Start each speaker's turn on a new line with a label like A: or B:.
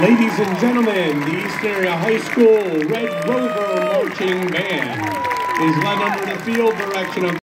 A: Ladies and gentlemen, the East Area High School Red Rover Marching Band is led under the field direction of